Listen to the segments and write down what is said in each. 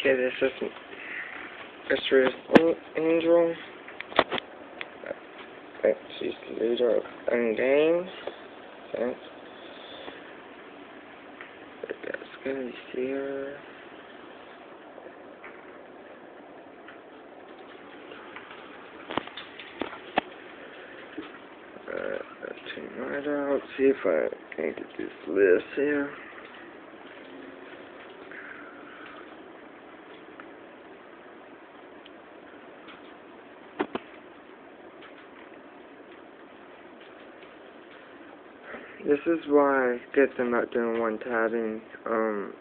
Okay, this is Mistress Angel. She's the leader of Ungained. Okay. That's gonna see her. Uh, let's check right out, see if I can get this list here. This is why I guess I'm not doing one tabbing. Um,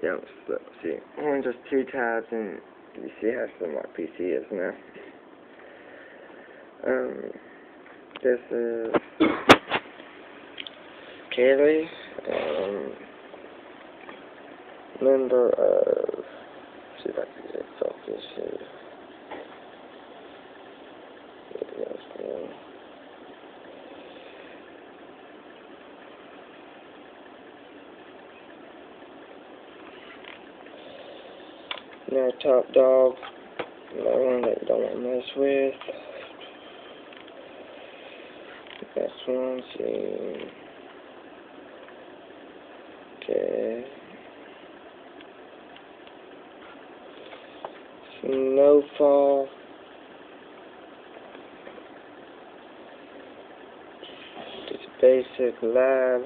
yeah, let's see. Only just two tabs, and you see how slow my PC is now. Um, this is Kaylee, um, member of, see if I can get focus here. Yes, yeah. Now top dog, another one that you don't want to mess with. Next one, see. Okay. Snowfall. Just basic lab.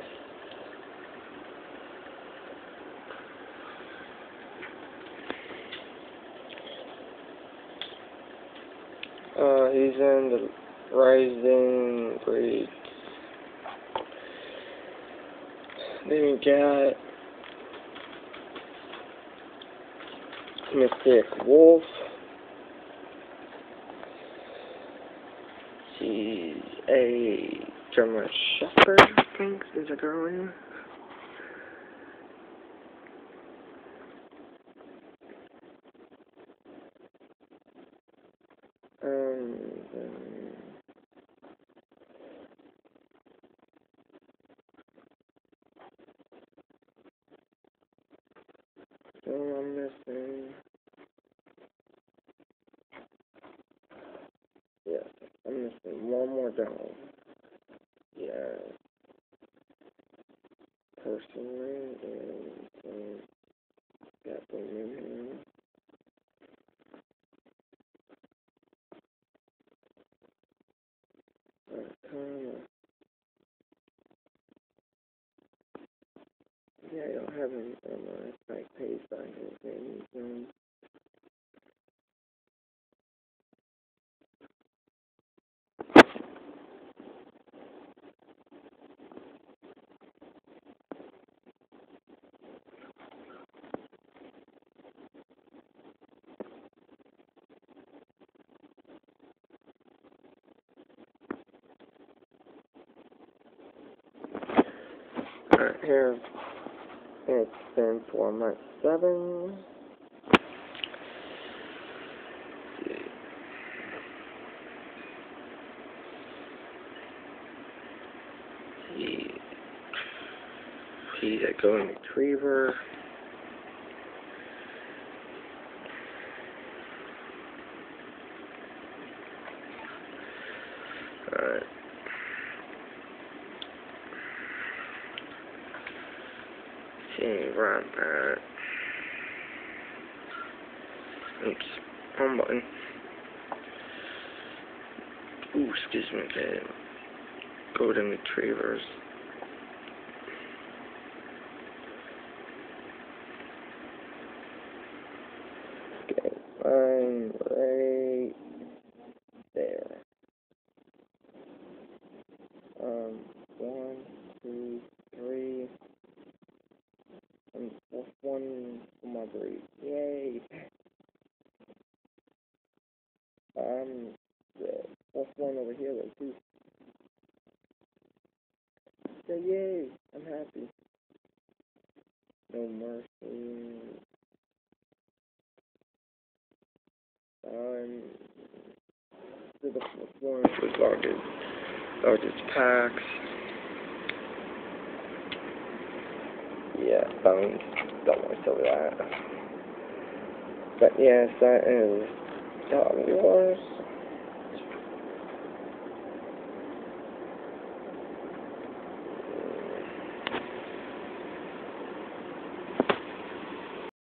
Uh, he's in the Rising Breed. Then we got Mystic Wolf. She's a German Shepherd, I think, is a girl name. Um, so I'm missing. Yes, I'm missing one more dog. Yeah. Personally, and um, got them in here. Arcana. Yeah, I don't have him on my like page by his name. Um, Alright, here it's been four months seven. He, he's a uh, golden retriever. See I'm at. Oops, wrong button. Ooh, excuse me, okay. Golden retrievers. Okay, I'm right there. Um, one, two, three. And fourth one for my breed. Yay! Um, the fourth one over here. So yay! I'm happy. No mercy. Um, to the one was largest, largest packs. yeah, bones. Don't want to sell that. But yes, that is Dog Wars.